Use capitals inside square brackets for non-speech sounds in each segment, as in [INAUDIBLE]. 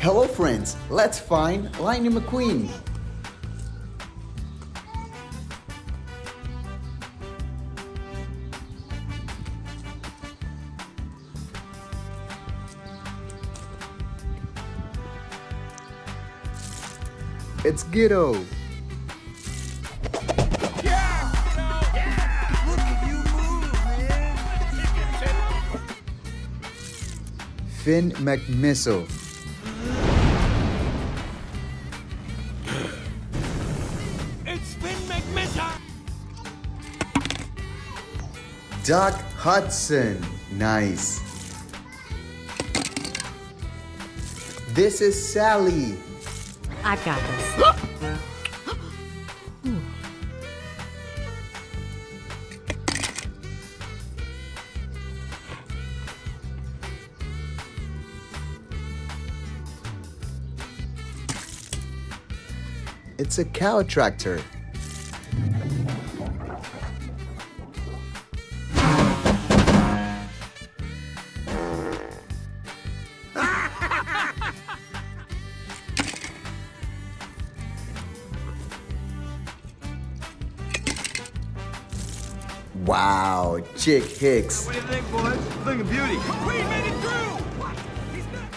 Hello friends, let's find Lightning McQueen. It's Guido. Finn McMissile. Doc Hudson. Nice. This is Sally. I've got this. [GASPS] It's a cow tractor. Chick Hicks. What do you think, boys? Thing of beauty. Made it through! What? He's not...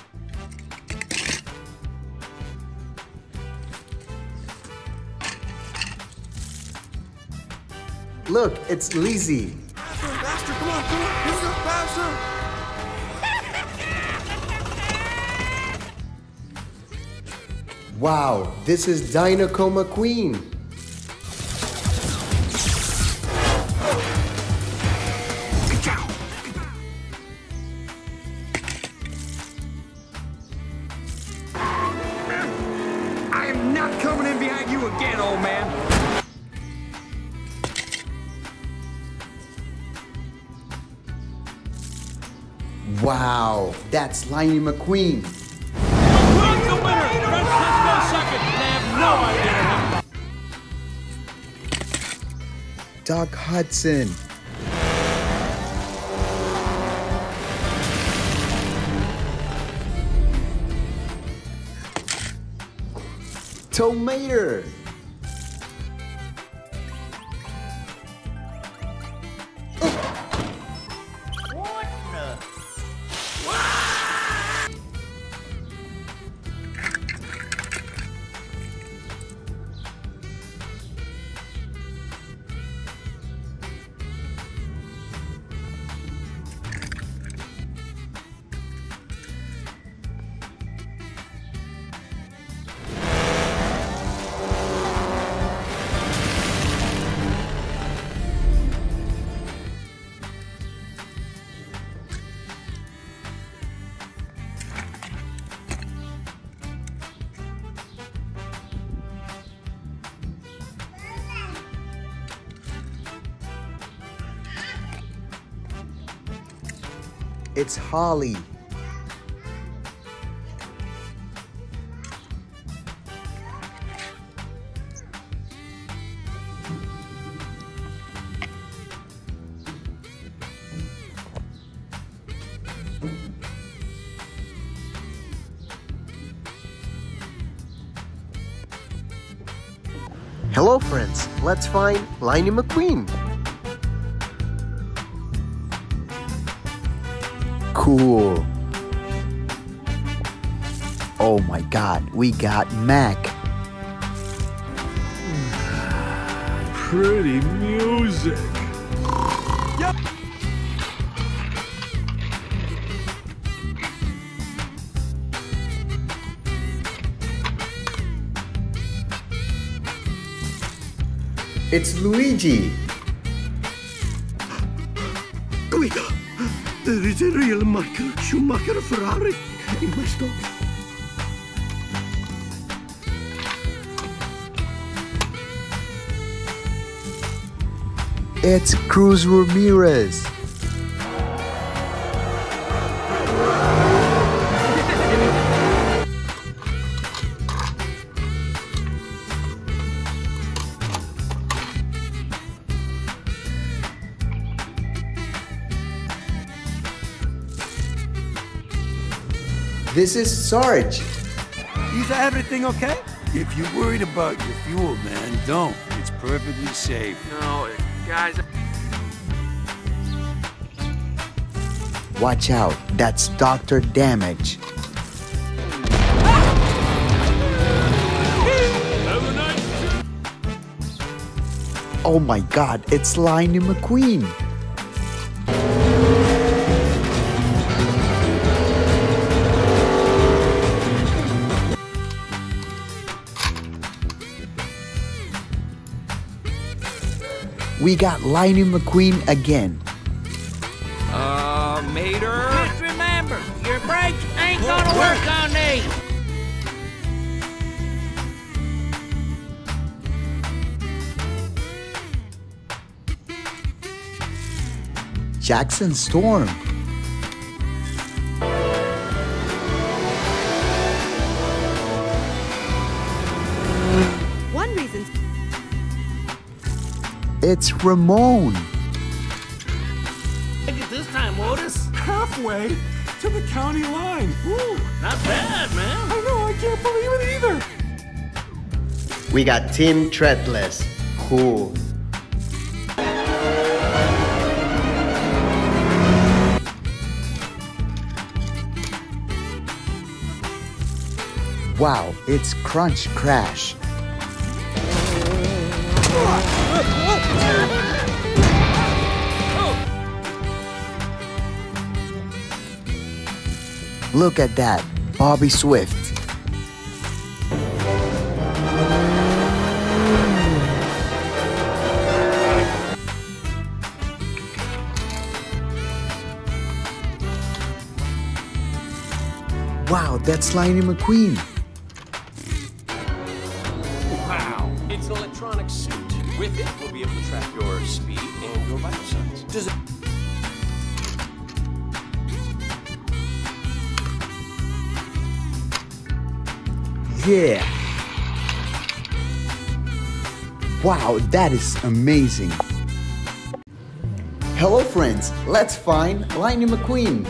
Look, it's Lizzie. Faster, come on, come on! Faster! Wow, this is Dinoco McQueen. I that's Lightning McQueen. Who's the winner? Francesco second. They have no idea. Doc Hudson. Tow Mater. It's Holly. Hello friends, let's find Lightning McQueen. Cool. Oh my god, we got Mac. Pretty music. It's Luigi. There is a real Michael Schumacher Ferrari in my store. It's Cruz Ramirez. This is Sarge. Is everything okay? If you're worried about your fuel, man, don't. It's perfectly safe. No, guys. Watch out, that's Dr. Damage. Oh my god, it's Lightning McQueen. We got Lightning McQueen again. Uh, Mater. Just remember, your brakes ain't gonna work on these. Jackson Storm. It's Ramon. Look at this time, Otis. Halfway to the county line. Woo. Not bad, man. I know, I can't believe it either. We got Team Treadless. Cool. Wow, it's Crunch Crash. Look at that, Bobby Swift. Wow, that's Lightning McQueen. Wow, that is amazing. Hello, friends. Let's find Lightning McQueen.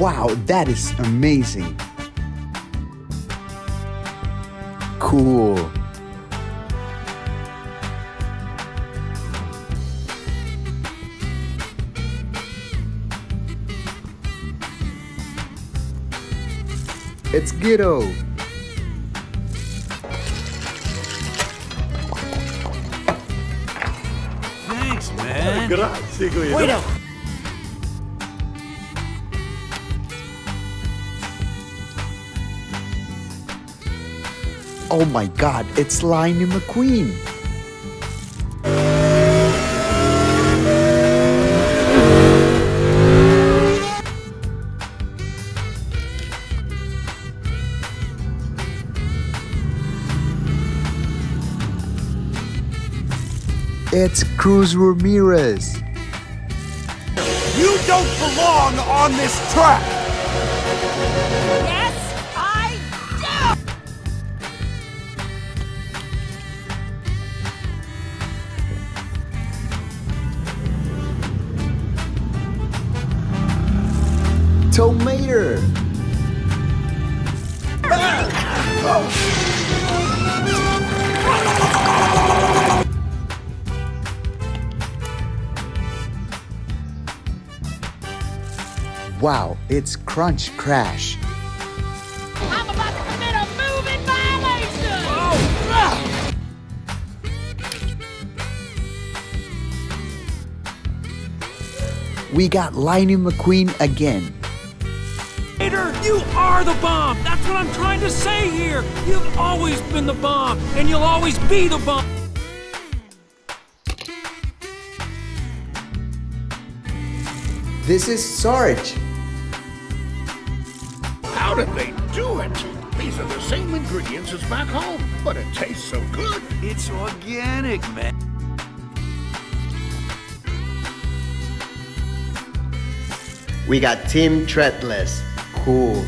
Wow, that is amazing. Cool. It's Guido. Thanks, man. Grazie, Guido. Wait up. Oh my god, it's Lightning McQueen. It's Cruz Ramirez. You don't belong on this track! Yes, I do. Tow Mater. Wow, it's Crunch Crash. I'm about to commit a moving violation. Oh. We got Lightning McQueen again. Mater, you are the bomb. That's what I'm trying to say here. You've always been the bomb, and you'll always be the bomb. This is Sarge. Did they do it? These are the same ingredients as back home, but it tastes so good. It's organic, man. We got Team Treadless. Cool.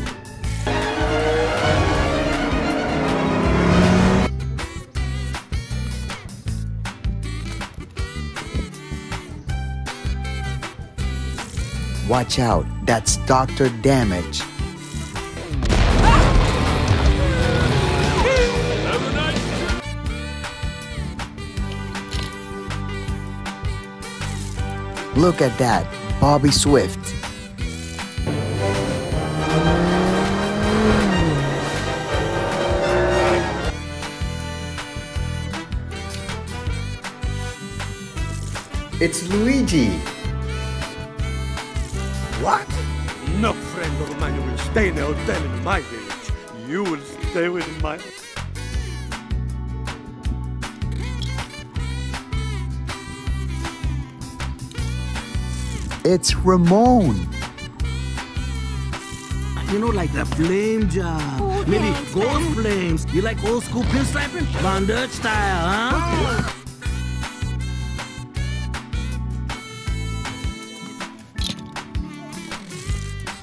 Watch out, that's Dr. Damage. Look at that, Bobby Swift. It's Luigi. What? No friend of mine will stay in a hotel in my village. You will stay with my. It's Ramon. You know, like the flame job. Uh, maybe ghost flames. You like old school pinstriping? Von Dutch style, huh?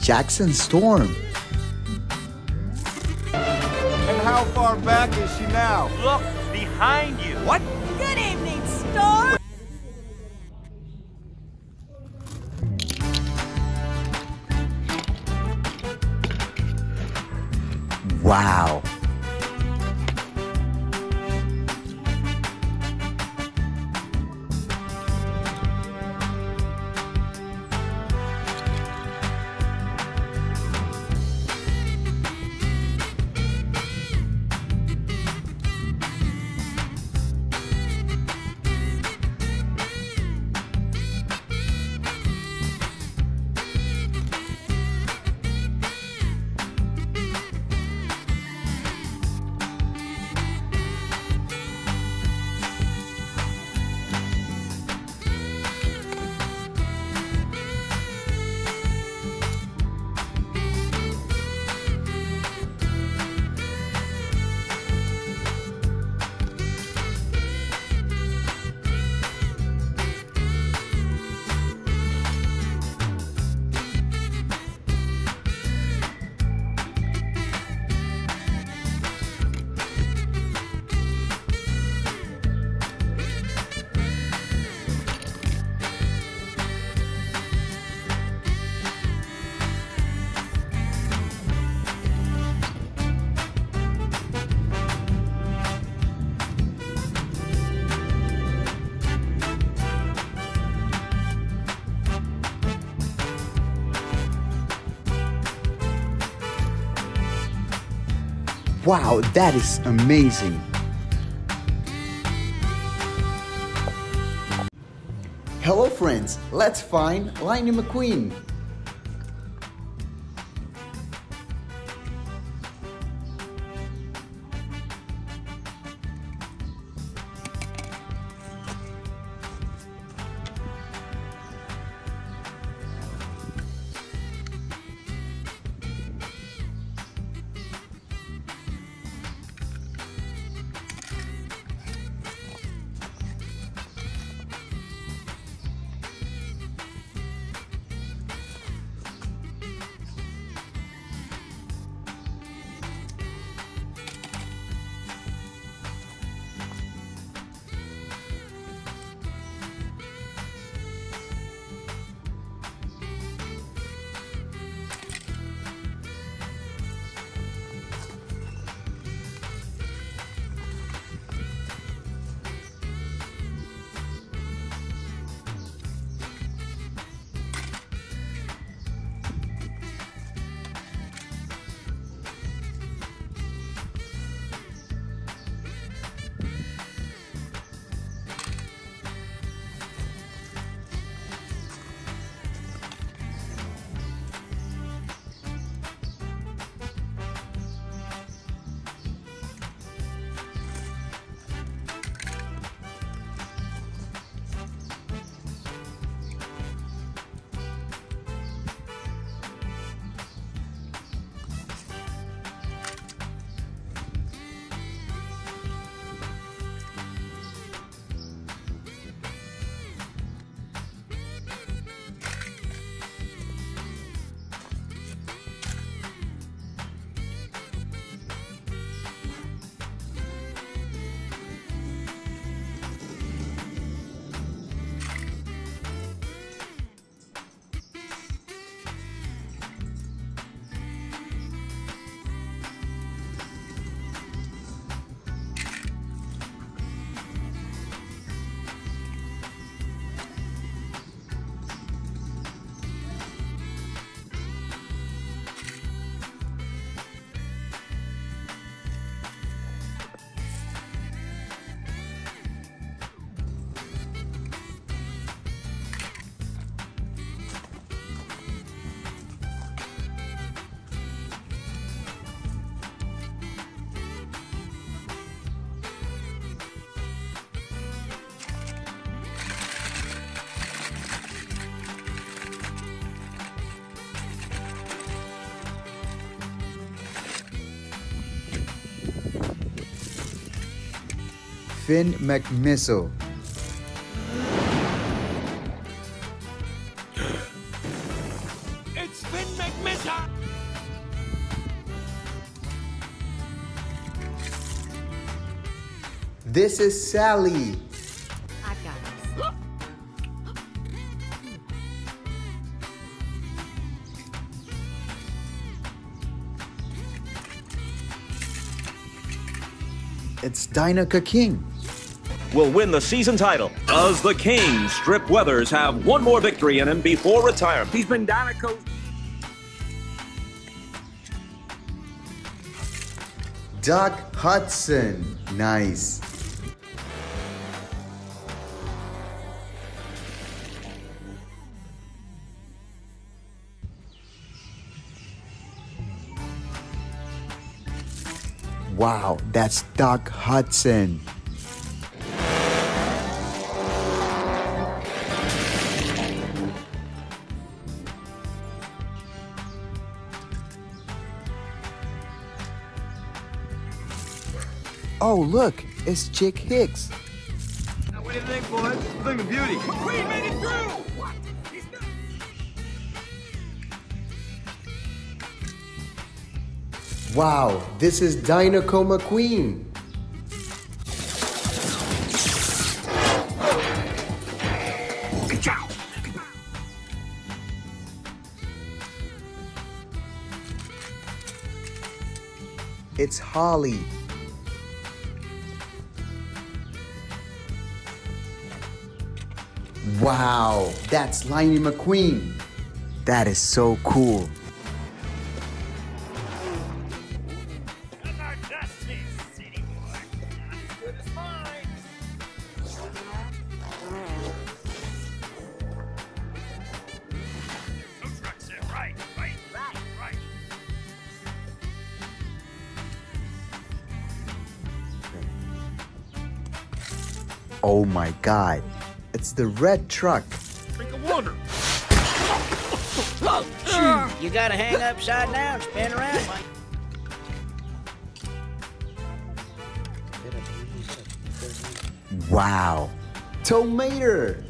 Jackson Storm. And how far back is she now? Look behind you. What? Good evening, Storm. Wow. Wow, that is amazing. Hello friends, let's find Lightning McQueen. Finn McMissile. It's Finn McMissile! This is Sally. I got this. It's Dinah King. Will win the season title. Does the King, Strip Weathers, have one more victory in him before retirement? He's been Dinoco. Doc Hudson. Nice. Wow, that's Doc Hudson. Oh, look, it's Chick Hicks. What do you think, boys? Thing of beauty. McQueen made it through! What? Wow, this is Dinoco McQueen. It's Holly. Wow, that's Liney McQueen. That is so cool. Oh my god, it's the red truck. Drink of water. You gotta hang upside down, spin around, Mike. Wow. Tomato.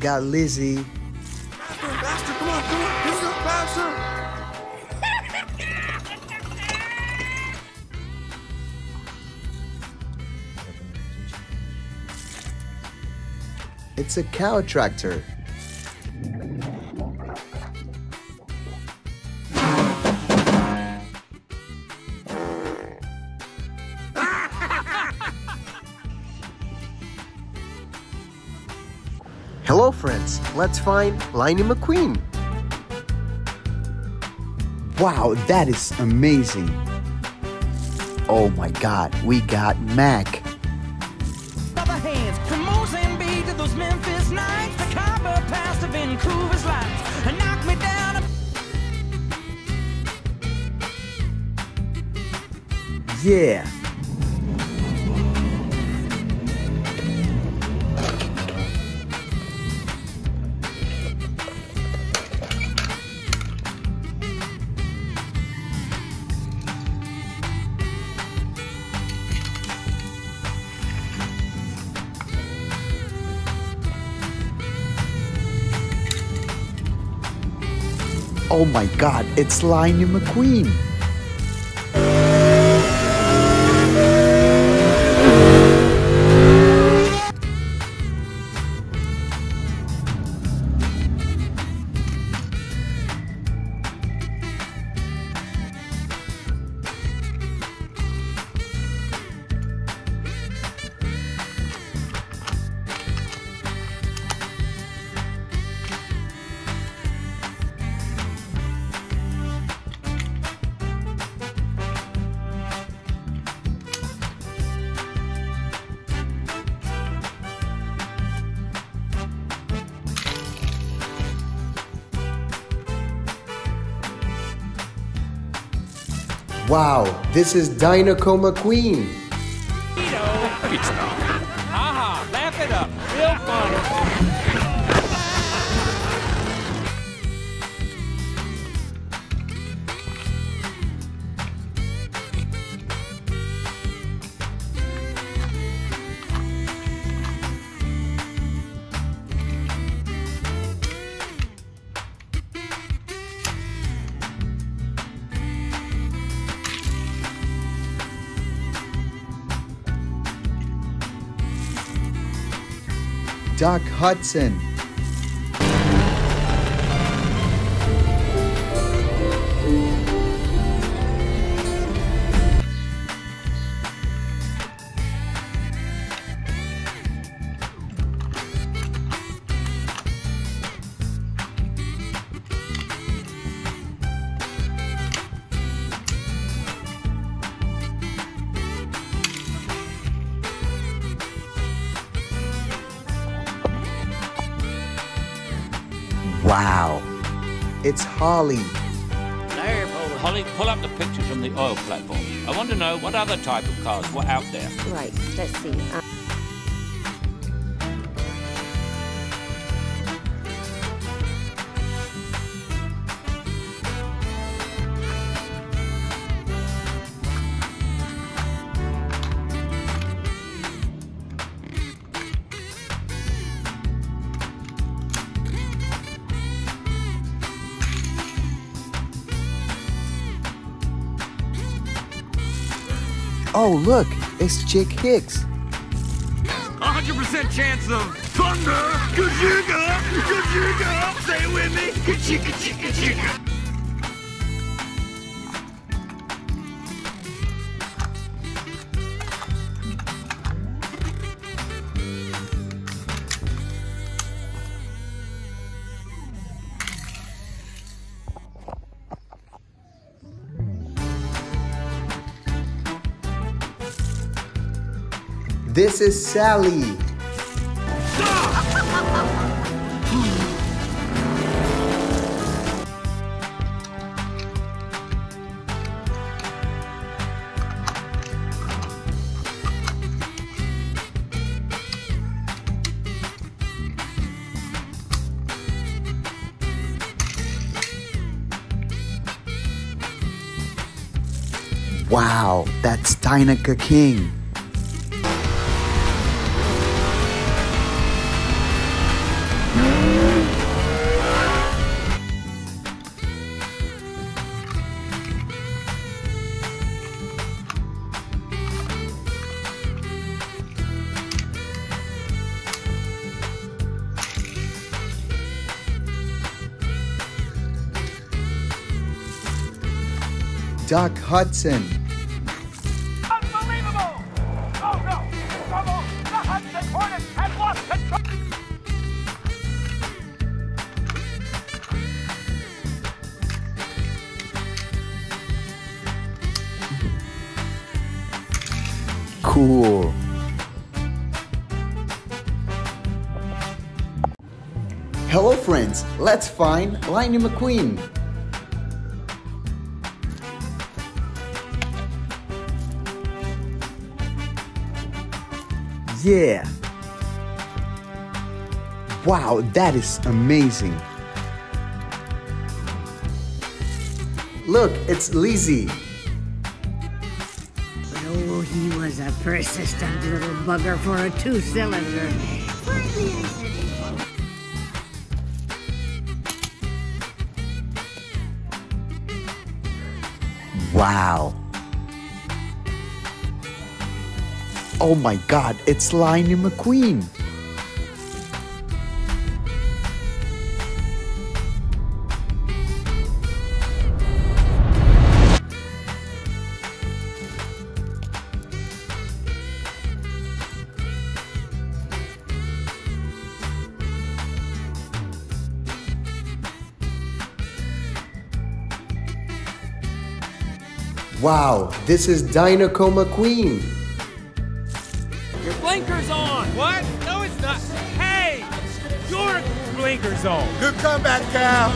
Got Lizzie. Faster, come on, come on, hurry up, faster. It's a cow tractor. Let's find Liney McQueen. Wow, that is amazing. Oh my god, we got Mac. Other Oh my god, it's Liney McQueen. Wow, this is Dinoco McQueen. Haha, Hudson. It's Harley. There, pull, Holly, pull up the pictures from the oil platform. I want to know what other type of cars were out there. Right, let's see. Uh, Oh, look, it's Chick Hicks. 100% chance of thunder. Kachika, kachika. Say it with me. Chika. This is Sally. Wow, that's Dinoco King. Doc Hudson. Unbelievable! Oh no! Trouble! The Hudson Hornets have lost control! Cool. Hello, friends. Let's find Lightning McQueen. Yeah. Wow, that is amazing. Look, it's Lizzie. oh, he was a persistent little bugger for a two-cylinder. Wow. Oh my god, it's Lightning McQueen. Wow, this is Dinoco McQueen. zone. Good comeback, Cal.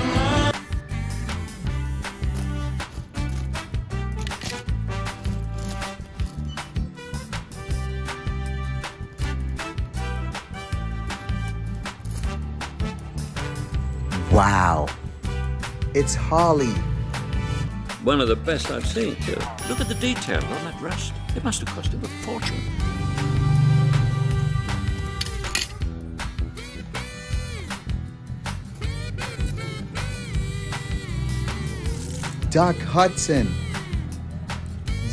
Wow. It's Harley. One of the best I've seen, too. Look at the detail on that rust. It must have cost him a fortune. Doc Hudson.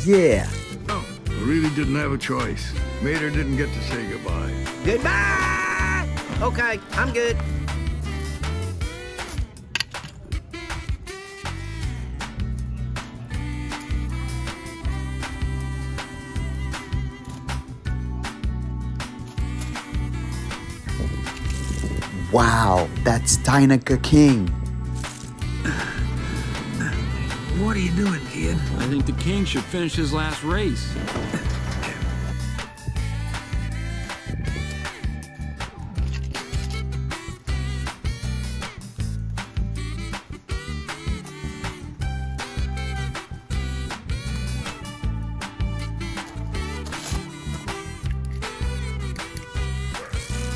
Yeah. Oh, I really didn't have a choice. Mater didn't get to say goodbye. Goodbye! Okay, I'm good. Wow, that's Dinoco King. You doing, kid? I think the king should finish his last race.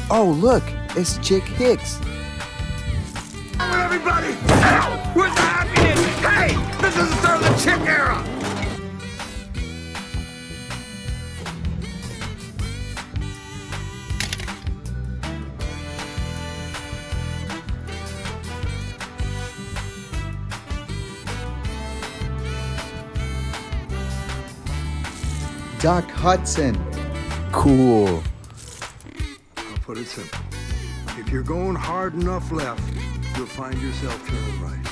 Oh, look, it's Chick Hicks. Doc Hudson. Cool. I'll put it simple. If you're going hard enough left, you'll find yourself turning right.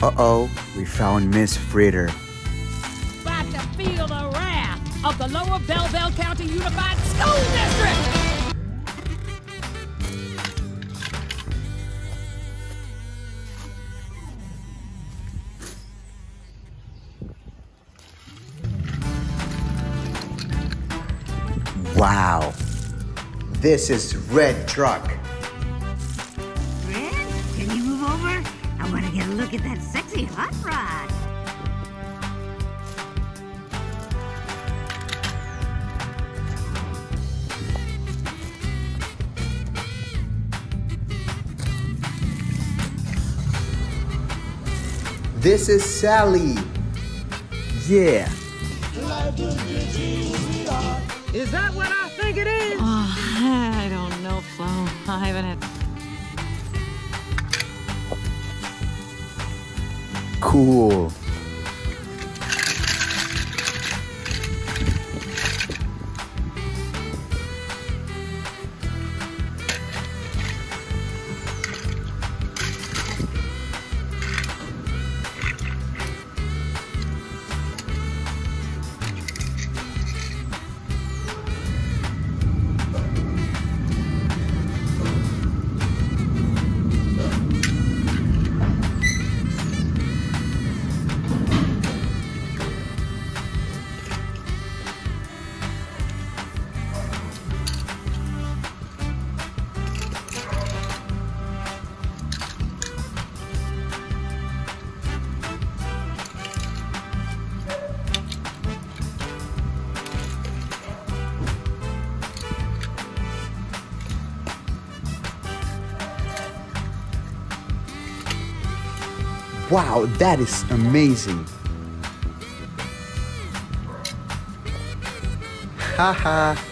Uh oh, we found Miss Fritter. Of the Lower Belleville County Unified School District. Wow. This is Red Truck. Red, can you move over? I want to get a look at that sexy hot rod. This is Sally. Yeah. Is that what I think it is? Oh, I don't know, Flo. I haven't had. Cool. Wow, that is amazing. Haha.